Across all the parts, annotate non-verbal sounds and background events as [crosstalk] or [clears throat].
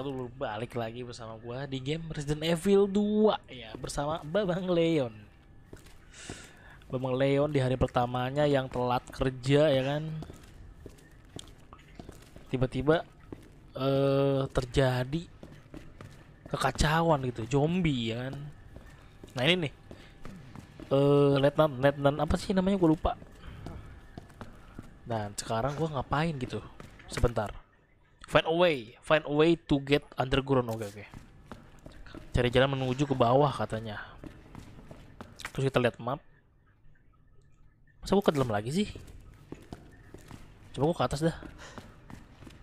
dulu balik lagi bersama gua di game Resident Evil 2 ya bersama Babang Leon. Babang Leon di hari pertamanya yang telat kerja ya kan. Tiba-tiba eh terjadi kekacauan gitu, zombie ya kan. Nah ini nih. Eh letnan letnan apa sih namanya gua lupa. Dan sekarang gua ngapain gitu? Sebentar. Find a way, find a way to get underground. Oke oke. Cari jalan menuju ke bawah katanya. Terus kita lihat map. Masa gua ke dalam lagi sih? Coba gua ke atas dah.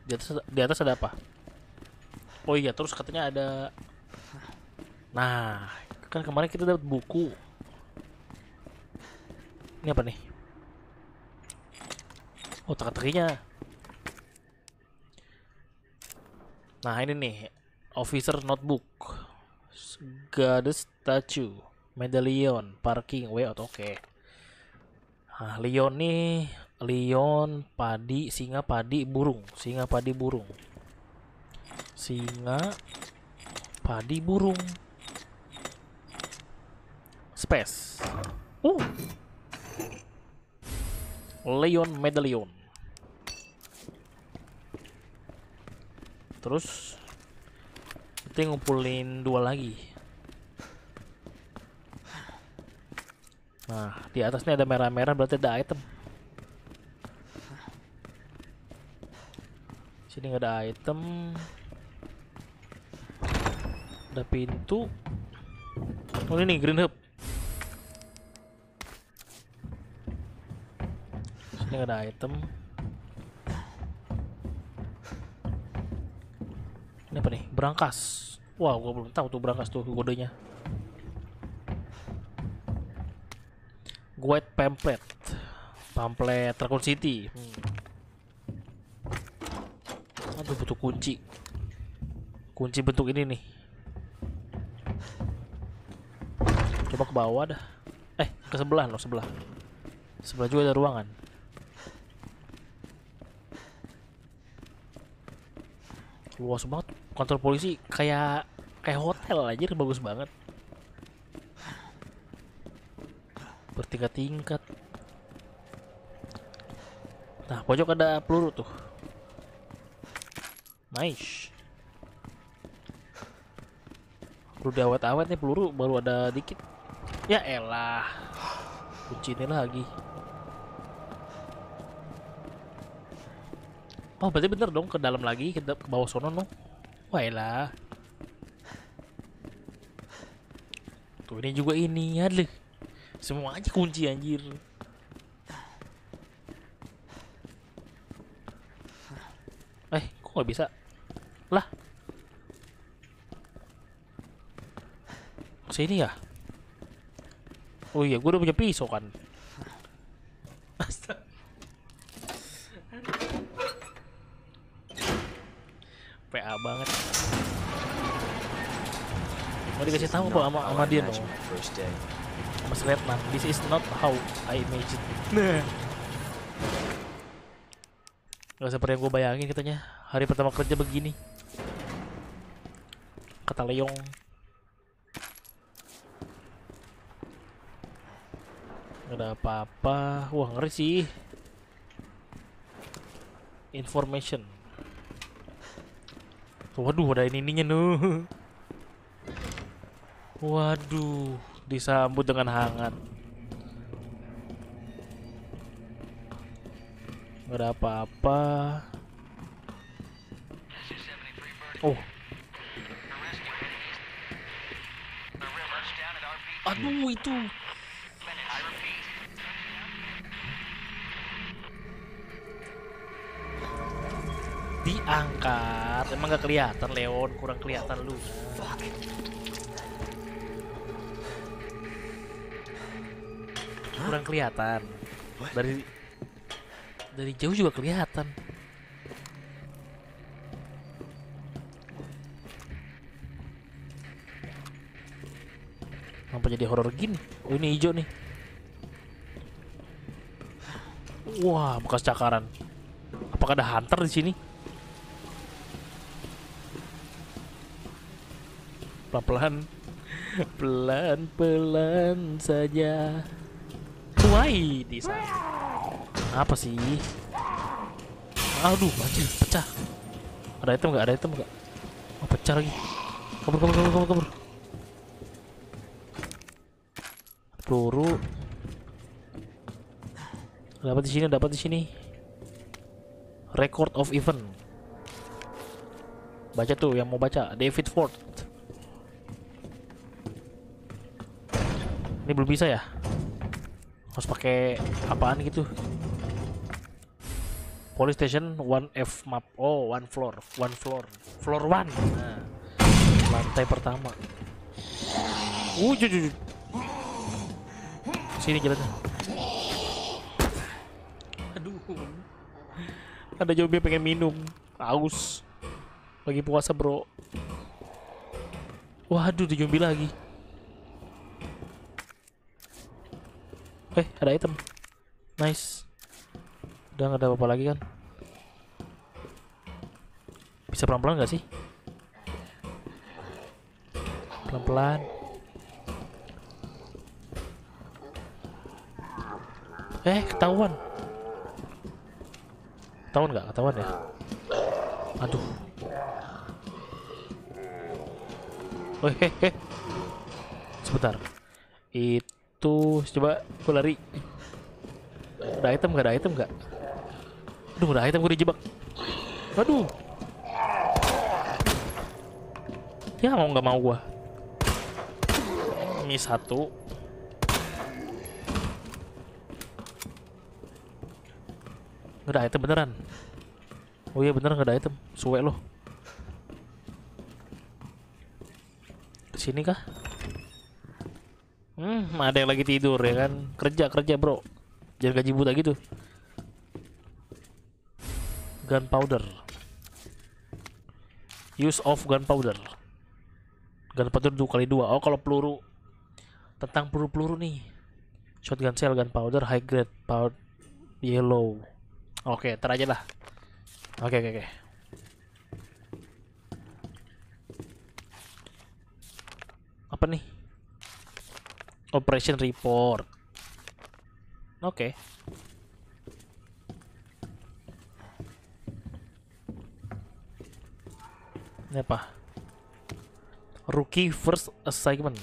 Di atas di atas ada apa? Oh iya, terus katanya ada Nah, kan kemarin kita dapat buku. Ini apa nih? Oh, teka-tekinya. Nah ini nih Officer Notebook. Goddess Statue Medallion Parking Way out Oke Nah Leon nih Leon Padi Singa Padi Burung. Singa Padi Burung. Singa Padi Burung. Space. Uh. Leon Medallion terus kita ngumpulin dua lagi. Nah di atasnya ada merah-merah berarti ada item. Sini nggak ada item. Ada pintu. Oh ini green hub. Sini nggak ada item Berangkas. Wah, gua belum tahu tuh berangkas tuh kodenya. Guide pamphlet. Pamphlet Raccoon City. Hmm. Aduh, butuh kunci. Kunci bentuk ini nih. Coba ke bawah dah. Eh, ke sebelah loh, sebelah. Sebelah juga ada ruangan. Luas banget kantor polisi kayak kayak hotel aja bagus banget. Bertingkat-tingkat. Nah pojok ada peluru tuh. Nice. Perlu diawet-awet nih peluru baru ada dikit. Ya elah. Kunci ini lagi. Oh berarti bener dong ke dalam lagi ke, ke bawah sono no Wailah. Tuh ini juga ini ya Semua aja kunci anjir. Eh, kok nggak bisa? Lah. Sini ya? Oh iya, gue udah punya pisau kan. PA banget. Mau dikasih tahu kok sama sama dia dong. Mas Letnan, this is not how I imagine. [laughs] Nah. Gak seperti yang gue bayangin katanya. Hari pertama kerja begini. Kata Leong. Gak ada apa-apa. Wah ngeri sih. Information. Waduh, ada ini ininya nuh. [laughs] Waduh, disambut dengan hangat. Gak ada apa-apa. Oh. Aduh, itu. Diangkat emang gak kelihatan Leon kurang kelihatan lu kurang kelihatan dari dari jauh juga kelihatan Kenapa jadi horor gini? Oh ini hijau nih. Wah, bekas cakaran. Apakah ada hunter di sini? Pelan-pelan. Pelan-pelan saja. Why di sana. Apa sih? Aduh anjir pecah. Ada item nggak? Ada item nggak? Oh pecah lagi. Kabur kabur kabur kabur kabur. Peluru. Dapat di sini dapat di sini. Record of event. Baca tuh yang mau baca. David Ford ini belum bisa ya? Harus pakai apaan gitu? Police station one F map. Oh one floor. One floor. Floor one. Nah, lantai pertama. Uh jujur sini jalannya. Aduh. Ada zombie pengen minum. Aus. Lagi puasa bro. Waduh di zombie lagi eh ada item. Nice. Udah nggak ada apa-apa lagi kan? Bisa pelan-pelan nggak sih? Pelan-pelan. Eh ketahuan. Ketahuan nggak? Ketahuan ya? Aduh. Weh, heh, heh. Sebentar. Itu coba gue lari. Ada item gak? Ada item gak? Aduh, ada item gue dijebak. Aduh. Ya mau nggak mau gua. Ini satu. Nggak ada item beneran. Oh iya bener nggak ada item. Suwe loh. Sini kah? Hmm, ada yang lagi tidur ya kan? Kerja kerja bro. Jangan gaji buta gitu. Gunpowder. Use of gunpowder. Gunpowder dua kali dua. Oh kalau peluru tentang peluru-peluru nih. Shotgun shell, gunpowder, high grade, powder, yellow. Oke, ntar aja lah. Oke oke oke. Apa nih? Operation report. Oke. Ini apa? Rookie first assignment.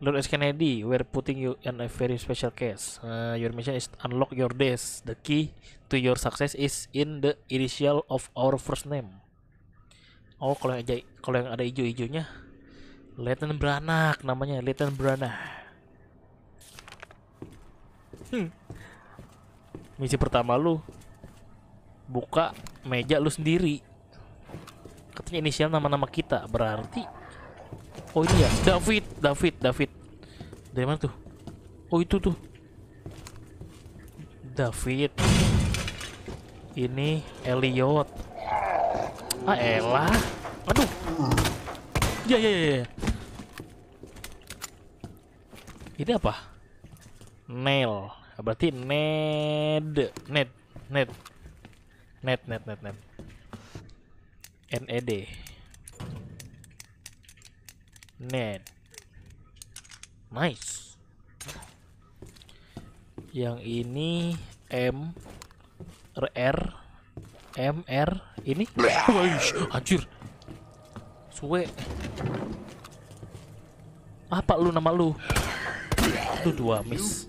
Lord S. Kennedy, we're putting you in a very special case. Uh, your mission is unlock your desk. The key to your success is in the initial of our first name. Oh, kalau yang kalau yang ada hijau-hijaunya, Lieutenant Branak namanya, Lieutenant Branak. Hmm. Misi pertama lu buka meja lu sendiri. Katanya inisial nama-nama kita, berarti Oh ini ya, David, David, David. Dari mana tuh? Oh itu tuh. David. Ini Elliot. Ah elah. Aduh. Ya ya ya. ya. Ini apa? Nail. Berarti Ned, Ned, Ned, Ned, Ned, Ned, Ned. NED. Ned. Nice. Yang ini M R R M R ini. Anjir. Suwe. Apa lu nama lu? Itu dua miss.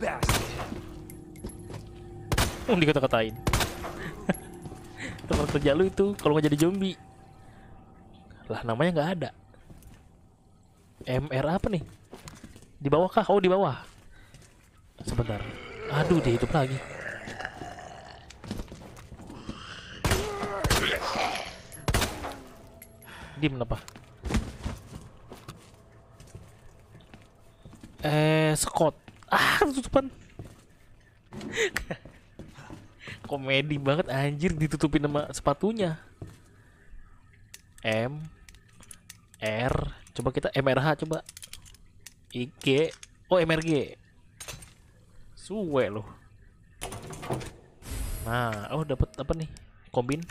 Oh, dikata-katain. [laughs] Tempat kerja lu itu kalau nggak jadi zombie. Lah namanya nggak ada. MR apa nih? Di bawah kah? Oh, di bawah. Sebentar. Aduh, dia hidup lagi. Diem kenapa? Eh, Scott. Ah, tutupan. Komedi banget anjir ditutupin sama sepatunya. M R coba kita MRH coba IG oh MRG suwe loh nah oh dapat apa nih kombin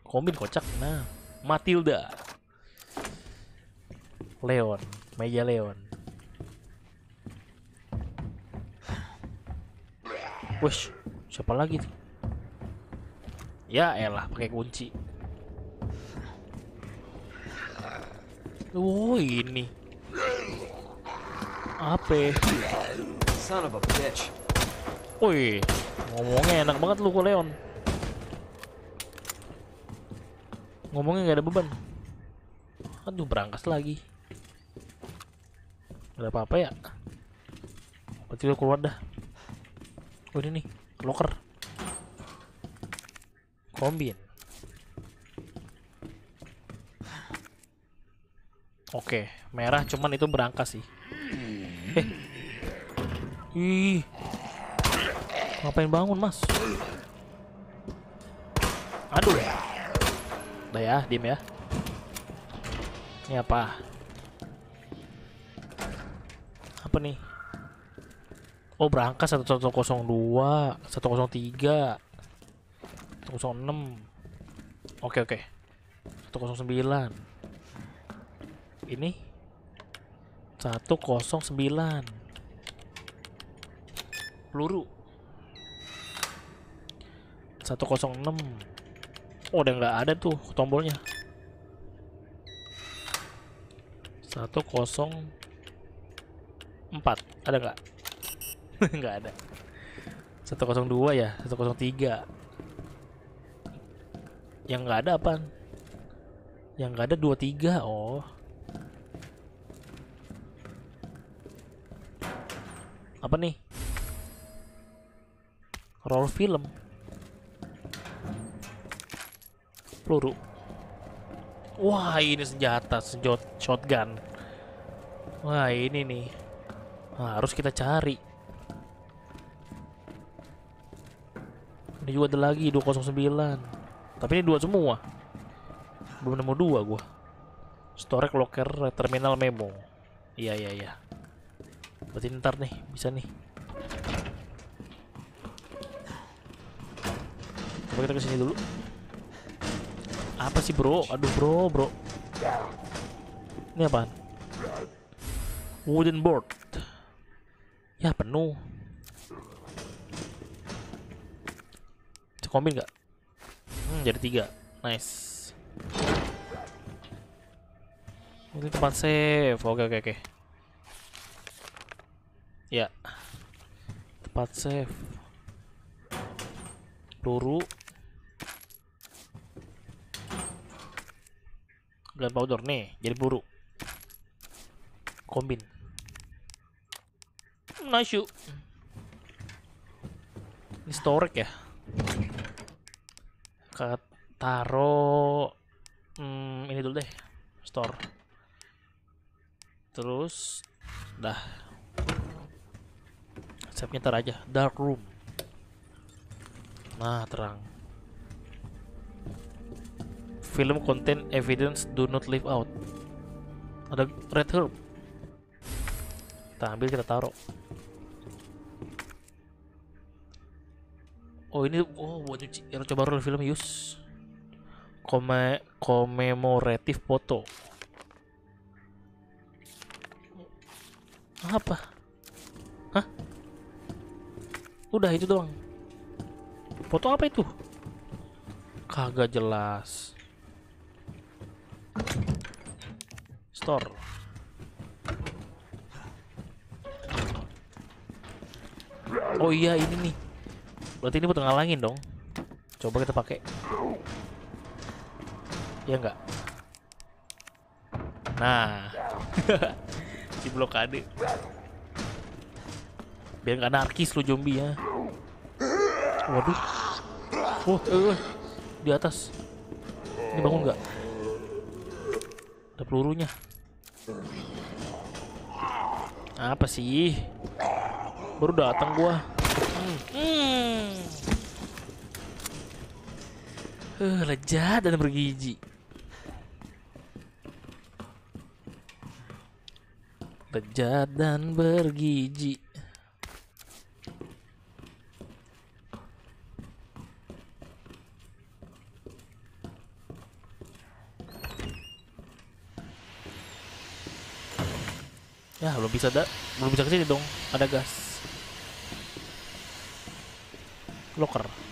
kombin kocak nah Matilda Leon, meja Leon. Wush, siapa lagi tuh? Ya elah, pakai kunci. Oh ini. Apa? Son of a bitch. Woi, ngomongnya enak banget lu Leon. Ngomongnya nggak ada beban. Aduh, berangkas lagi. Gak ada apa-apa ya? Berarti lu keluar dah. Oh ini nih, locker. Kombin. Oke, merah cuman itu berangkas sih. Eh. Ih. Ngapain bangun, Mas? Aduh. Udah ya, diem ya. Ini apa? Apa Oh, berangkas 1102, 103, 106. Oke, oke. 109. Ini 109. Peluru 106 Oh udah nggak ada tuh tombolnya 104 Ada nggak? [laughs] nggak ada. 102 ya 103 Yang nggak ada apaan? Yang nggak ada 23 Oh. Apa nih? Roll film. Peluru. Wah ini senjata senjot shotgun. Wah ini nih. Harus kita cari ini juga ada lagi 209 tapi ini dua semua belum nemu dua gua storage locker terminal memo iya iya iya berarti ntar nih bisa nih coba kita ke sini dulu apa sih bro? Aduh bro, bro. Ini apaan? Wooden board. Ya penuh. Combin nggak? Hmm, jadi tiga. Nice. Ini tempat save. Oke oke oke. Ya. Tempat save. Peluru. gunpowder nih jadi buru kombin nice you ini storage ya Kat taro hmm, ini dulu deh store. Terus dah. Save ntar aja dark room. Nah terang. Film contain evidence do not leave out. Ada red herb. Kita ambil kita taruh oh ini oh buat cuci coba roll film use Kome commemorative foto. Apa? Hah? Udah itu doang. Foto apa itu? Kagak jelas. Store. Oh iya ini nih berarti ini buat ngalangin dong. Coba kita pakai. Ya enggak nah. [laughs] Si blokade. Biar nggak anarkis lu zombie ya. Waduh. Oh eh, eh, di atas. Ini bangun nggak? Ada pelurunya. Apa sih? Baru datang gua hmm. Hmm. Uh, lezat dan bergizi lezat dan bergizi Ya, belum bisa da belum bisa ke sini dong. Ada gas. Locker.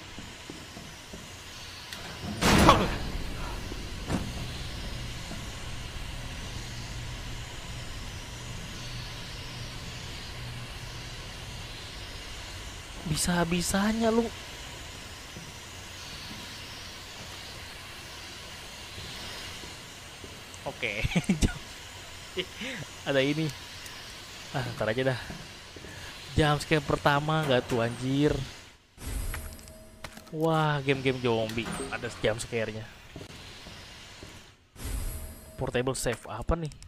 Bisa-bisanya lu Oke. [laughs] Ada ini. Ah, ntar aja dah. Jam scare pertama nggak tuh anjir. Wah, game-game zombie ada jam scare-nya. Portable save apa nih?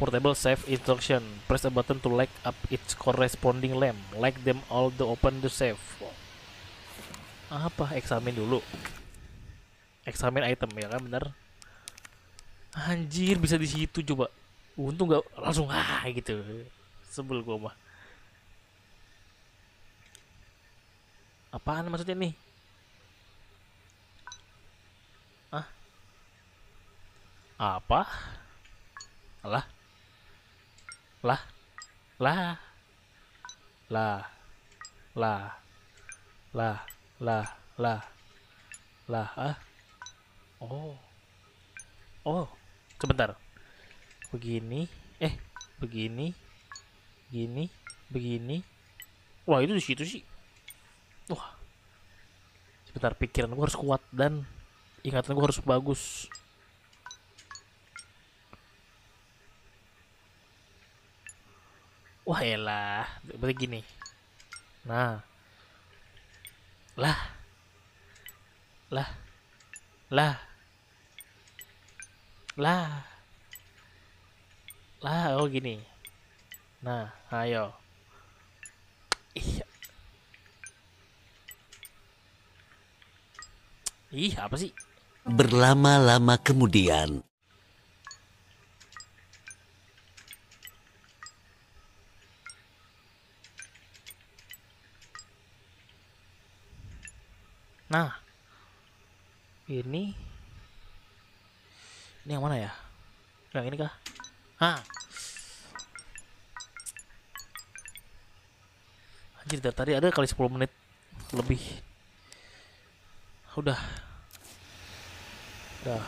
Portable save instruction. Press a button to light up its corresponding lamp. Like them all to open the save. Apa? Eksamin dulu. Eksamen item ya kan? Bener. Anjir bisa di situ coba. Untung nggak langsung ah gitu. Sebel gua mah. Apaan maksudnya nih? Ah apa? Lah lah lah lah lah lah lah lah lah ah Oh. Oh, sebentar. Begini, eh, begini, gini, begini. Wah, itu di situ sih. Wah. Sebentar, pikiran gua harus kuat dan ingatan gua harus bagus. Wah, elah. Berarti gini. Nah. Lah. Lah. Lah lah lah oh gini nah ayo ih ih apa sih Berlama-lama kemudian, nah ini ini yang mana ya? Yang ini kah? Hah. Anjir dari tadi ada kali 10 menit lebih. Udah. Udah.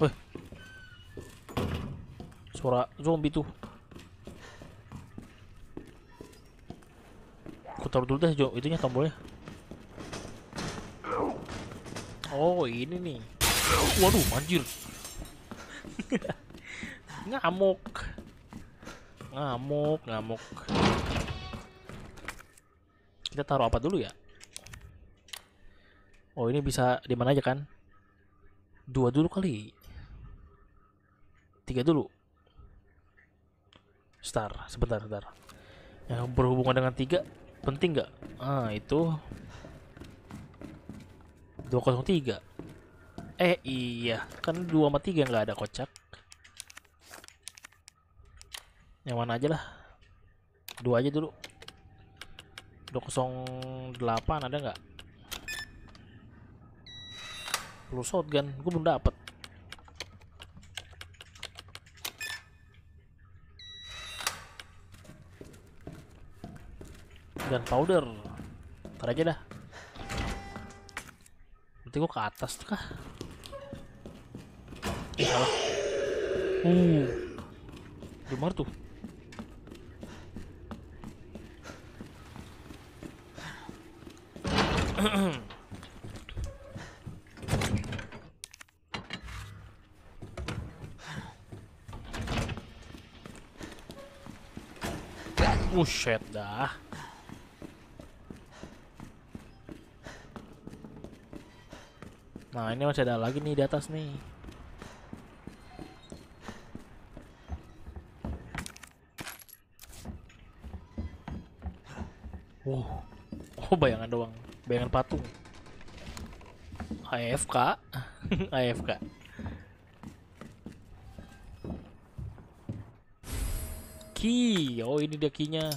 Wih. Suara zombie tuh. Aku taruh dulu deh, Jo. Itunya tombolnya. Oh ini nih. Waduh anjir. [laughs] ngamuk. Ngamuk, ngamuk. Kita taruh apa dulu ya? Oh ini bisa di mana aja kan? Dua dulu kali. Tiga dulu. Star, sebentar, sebentar. Yang berhubungan dengan tiga penting nggak? Ah itu 203 Eh iya. Kan 2 sama 3 nggak ada kocak. Yang mana aja lah. Dua aja dulu. 208 ada nggak? Perlu shotgun. Gue belum dapet Powder Ntar aja dah Berarti gue ke atas tuh kah? Salah. Uh. Di mana tuh? [clears throat] Buset dah. Nah ini masih ada lagi nih di atas nih. Wow. Oh bayangan doang. Bayangan patung. AFK. AFK. [laughs] Key. Oh ini dia keynya.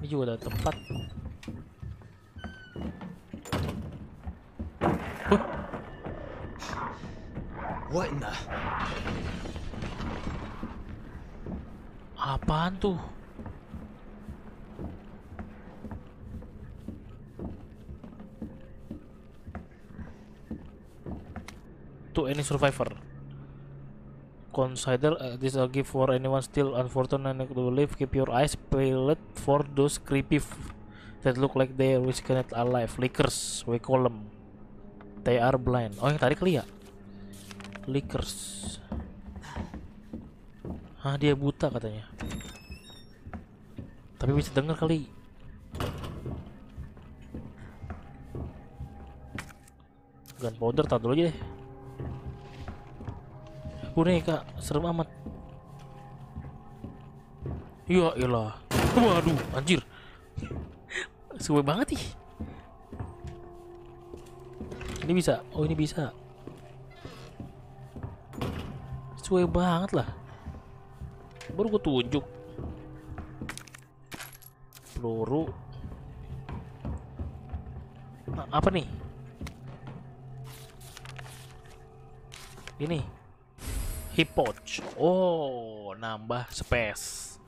Ini juga ada tempat. What in the? Apaan tuh? To any survivor. Consider uh, this a gift for anyone still unfortunate to live. Keep your eyes peeled for those creepy that look like they are not alive. Lickers, we call them. They are blind. Oh yang tadi kali ya? Lickers. Ah dia buta katanya. Tapi bisa denger kali. Gunpowder taruh dulu aja deh. Boneka serem amat. Ya ilah. Waduh, anjir. Suwe banget ih. Ini bisa. Oh, ini bisa. Suwe banget lah. Baru gue tunjuk. Peluru. A- apa nih? Ini. Hip pouch. Oh, nambah space.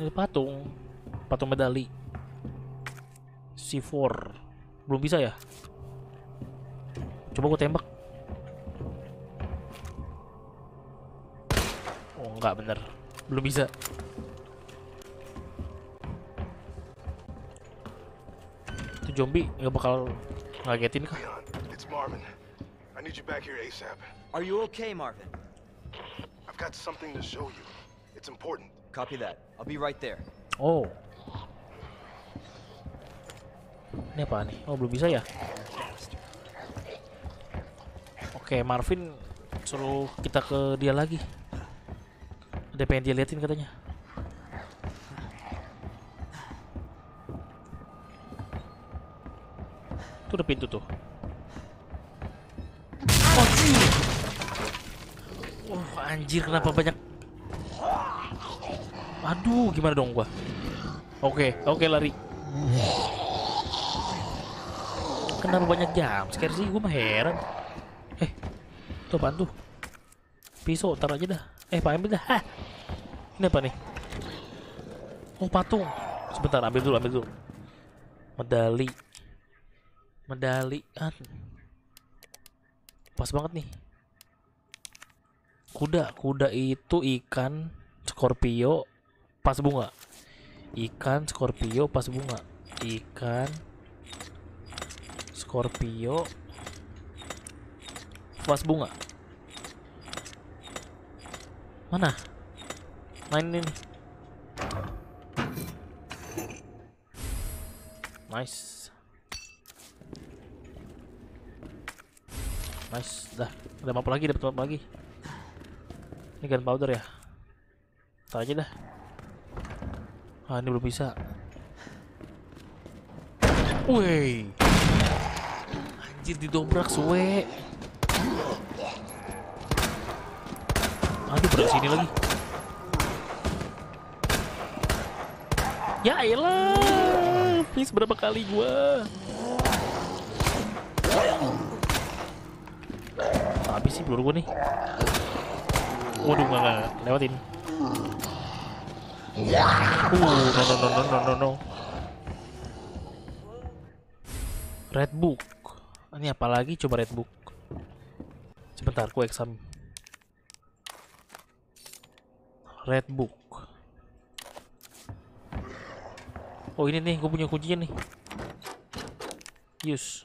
Ini patung. Patung medali. C4. Belum bisa ya? Coba gue tembak. Enggak bener. Belum bisa. Itu zombie nggak bakal ngagetin kah? It's Marvin. I need you back here ASAP. Are you okay, Marvin? I've got something to show you. It's important. Copy that. I'll be right there. Oh. Ini apa nih? Oh, belum bisa ya? Oke, Marvin suruh kita ke dia lagi. Ada pengen dia liatin katanya. Tuh ada pintu tuh. Anjir. Oh, anjir kenapa banyak Aduh, gimana dong gua? Oke, oke lari. Kenapa banyak jam? Scare sih gua mah heran. Eh, tuh apaan tuh? Pisau, taruh aja dah. Eh, Pak ambil dah. Hah. Ini apa nih? Oh, patung. Sebentar, ambil dulu, ambil dulu. Medali. Medali. Ah. Pas banget nih. Kuda, kuda itu ikan Scorpio pas bunga. Ikan Scorpio pas bunga. Ikan Scorpio pas bunga. Mana? Main ini. Nice. Nice, dah. Udah apa lagi? Dapat apa lagi? Ini gunpowder ya? Tar aja dah. Ah, ini belum bisa. Woi. Anjir didobrak suwe. Aduh, berat sini lagi. Ya elah. Please berapa kali gua? Habis sih peluru gua nih. Waduh, enggak, enggak, lewatin. Uh, no, no, no, no, no, no, no. Red book. Ini apa lagi? Coba red book. Sebentar, ku exam. Red book. Oh ini nih, gue punya kuncinya nih. Use.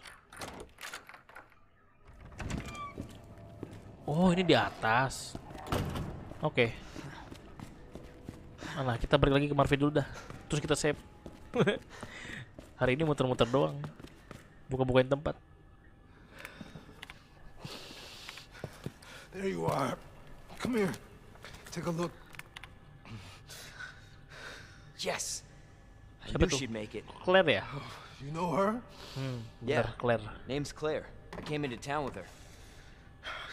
Oh ini di atas. Oke. Nah, kita balik lagi ke Marvin dulu dah. Terus kita save. [laughs] Hari ini muter-muter doang. Buka-bukain tempat. There you are. Come here. Take a look. Yes. I Siapa knew tuh? she'd make it. Claire ya? You know her? Bener, Yeah. Claire. Name's Claire. I came into town with her.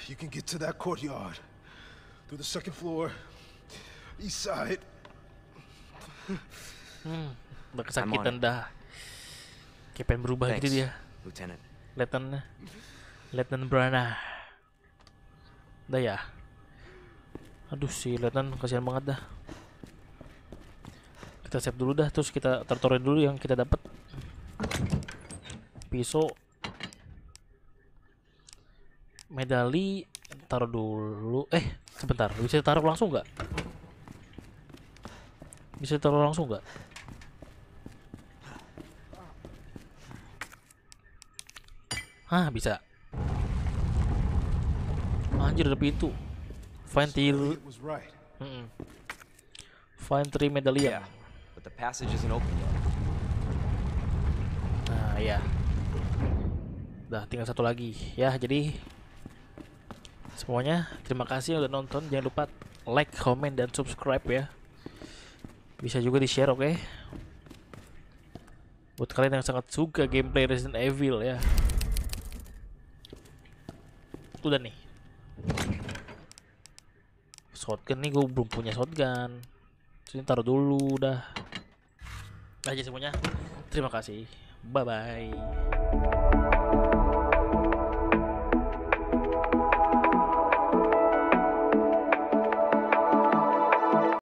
You can get to that courtyard. Through the second floor. East side. Udah kesakitan dah. Kayak pengen berubah gitu Thanks, dia. Lieutenant. Letnan Letnan Brana. Udah ya. Aduh si Letnan kasihan banget dah. Kita save dulu dah, terus kita tertorin dulu yang kita dapat. Pisau. Medali taruh dulu. Eh, sebentar, bisa taruh langsung nggak? Bisa taruh langsung nggak? Hah, bisa. Anjir ada pintu. Find three. Find three medallion. Yeah, but the passage isn't open yet. Nah, ya. Udah tinggal satu lagi. Ya, jadi semuanya terima kasih udah nonton. Jangan lupa like, comment dan subscribe ya. Bisa juga di-share, oke? Buat kalian yang sangat suka gameplay Resident Evil ya. Udah nih. Shotgun nih gue belum punya shotgun. Sini taruh dulu dah. Aja semuanya. Terima kasih. Bye bye.